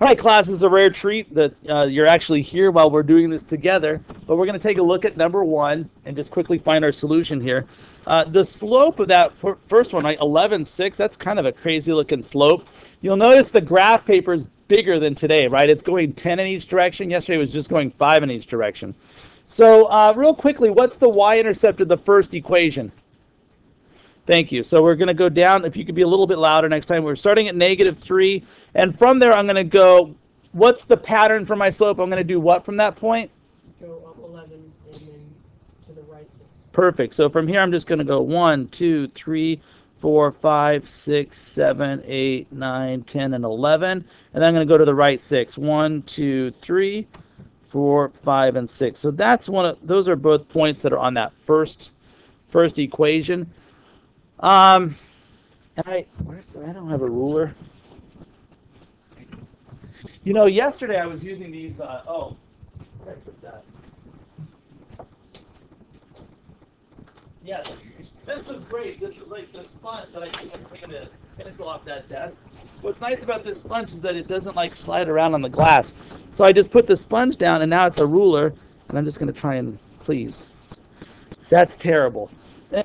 All right, class, is a rare treat that uh, you're actually here while we're doing this together. But we're going to take a look at number one and just quickly find our solution here. Uh, the slope of that fir- first one, right, 11.6, that's kind of a crazy looking slope. You'll notice the graph paper is bigger than today, right? It's going 10 in each direction. Yesterday it was just going 5 in each direction. So uh, real quickly, what's the y-intercept of the first equation? Thank you. So we're going to go down. If you could be a little bit louder next time. We're starting at negative 3. And from there, I'm going to go, what's the pattern for my slope? I'm going to do what from that point? Go up 11 and then to the right 6. Perfect. So from here, I'm just going to go 1, 2, 3, 4, 5, 6, 7, 8, 9, 10, and 11. And then I'm going to go to the right 6. 1, 2, 3, 4, 5, and 6. So that's one of, those are both points that are on that first, first equation. Um, and I, I don't have a ruler. You know, yesterday I was using these. Uh, oh? Yeah, this, this was great. This was like the sponge that I took the pencil off that desk. What's nice about this sponge is that it doesn't like slide around on the glass. So I just put the sponge down and now it's a ruler and I'm just going to try and please. That's terrible.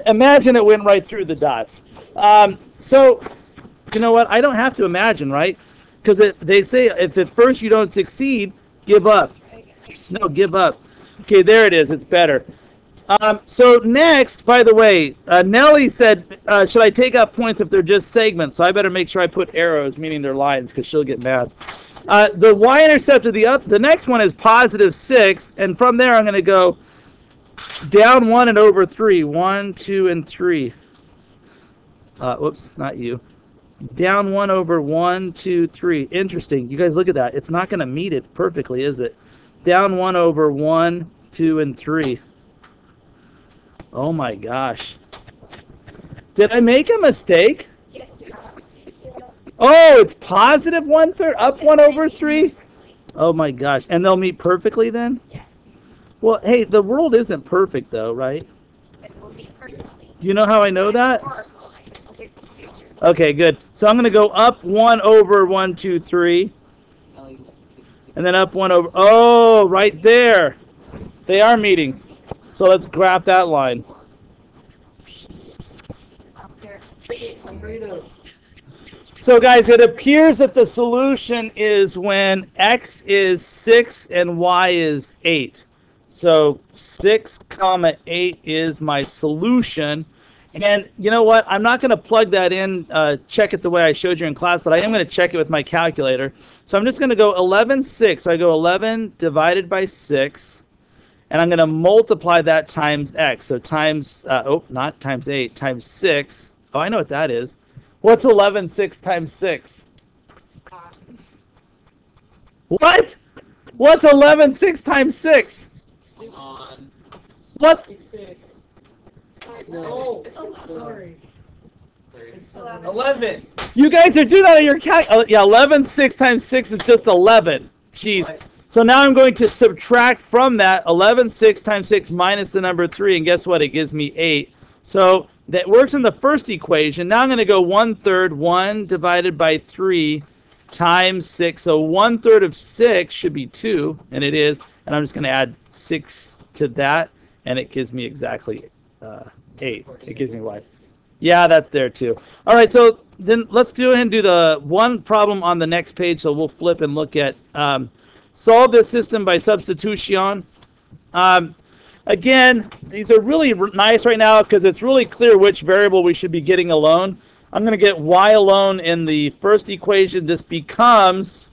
Imagine it went right through the dots. Um, so, you know what? I don't have to imagine, right? Because they say if at first you don't succeed, give up. No, give up. Okay, there it is. It's better. Um, so next, by the way, uh, Nellie said, uh, should I take out points if they're just segments? So I better make sure I put arrows, meaning they're lines, because she'll get mad. Uh, the y-intercept of the up, the next one is positive six, and from there I'm going to go down one and over three. One, two, and three. Uh, whoops, not you. Down one over one, two, three. Interesting. You guys look at that. It's not going to meet it perfectly, is it? Down one over one, two, and three. Oh my gosh. Did I make a mistake? Yes. Oh, it's positive one third, up one over three? Oh my gosh. And they'll meet perfectly then? Yes. Well, hey, the world isn't perfect though, right? Do you know how I know that? Okay, good. So I'm going to go up one over one, two, three. And then up one over. Oh, right there. They are meeting. So let's graph that line. So guys, it appears that the solution is when x is 6 and y is 8. So 6 comma 8 is my solution. And you know what? I'm not going to plug that in, uh, check it the way I showed you in class, but I am going to check it with my calculator. So I'm just going to go 11, 6. So I go 11 divided by 6. And I'm going to multiply that times x. So times, uh, oh, not times 8, times 6. Oh, I know what that is. What's 11 6 times 6? Uh, What? What's 11 6 times 6? What's 6. no. Oh, It's 11. sorry. 11. 11. you guys are doing that on your cal? uh, Yeah, 11 6 times 6 is just 11. Jeez. So now I'm going to subtract from that 11 6 times 6 minus the number 3, and guess what? It gives me 8. So that works in the first equation. Now I'm going to go 1 third, 1 divided by 3 times 6. So 1 third of 6 should be 2, and it is. And I'm just going to add 6 to that, and it gives me exactly uh, 8. It gives me y. Yeah, that's there too. All right, so then let's go ahead and do the one problem on the next page. So we'll flip and look at um, solve this system by substitution. Um, again, these are really nice right now because it's really clear which variable we should be getting alone. I'm going to get y alone in the first equation. This becomes,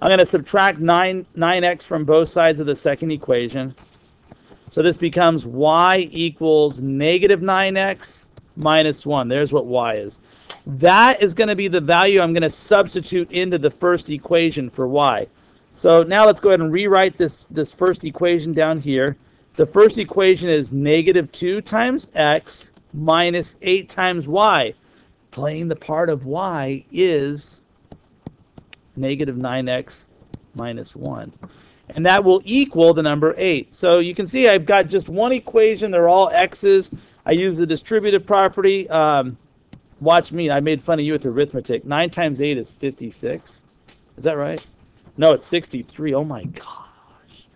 I'm going to subtract 9, 9x from both sides of the second equation. So this becomes y equals negative 9x minus 1. There's what y is. That is going to be the value I'm going to substitute into the first equation for y. So now let's go ahead and rewrite this, this first equation down here. The first equation is negative 2 times x minus 8 times y. Playing the part of y is negative 9x minus 1. And that will equal the number 8. So you can see I've got just one equation. They're all x's. I use the distributive property. Um, watch me. I made fun of you with arithmetic. 9 times 8 is 56. Is that right? No, it's 63. Oh my gosh.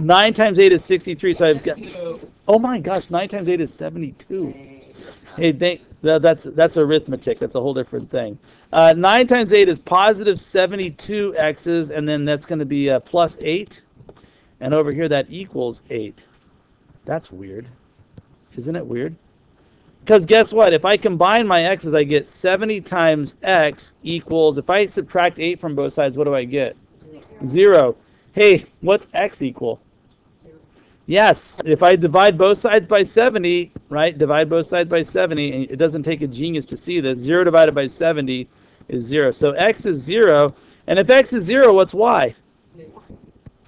9 times 8 is 63, so I've got. Oh my gosh, 9 times 8 is 72. Hey, that's that's arithmetic. That's a whole different thing. Uh, 9 times 8 is positive 72 x's, and then that's going to be uh, plus 8. And over here, that equals 8. That's weird. Isn't it weird? Because guess what? If I combine my x's, I get 70 times x equals, if I subtract 8 from both sides, what do I get? 0. Hey, what's x equal? Yes, if I divide both sides by 70, right? Divide both sides by 70, and it doesn't take a genius to see this. 0 divided by 70 is 0. So x is 0. And if x is 0, what's y?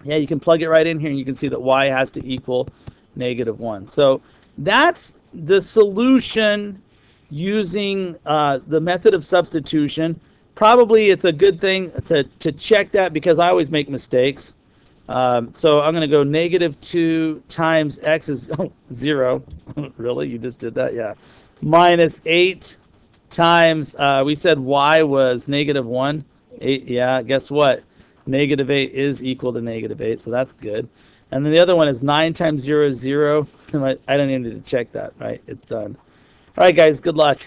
Yeah, you can plug it right in here, and you can see that y has to equal negative 1. So that's the solution using uh, the method of substitution. Probably it's a good thing to, to check that because I always make mistakes. Um, so I'm going to go negative 2 times x is oh, 0. really? You just did that? Yeah. Minus 8 times, uh, we said y was negative 1. 8, yeah, guess what? Negative 8 is equal to negative 8, so that's good. And then the other one is 9 times 0 is 0. I don't even need to check that, right? It's done. All right, guys, good luck.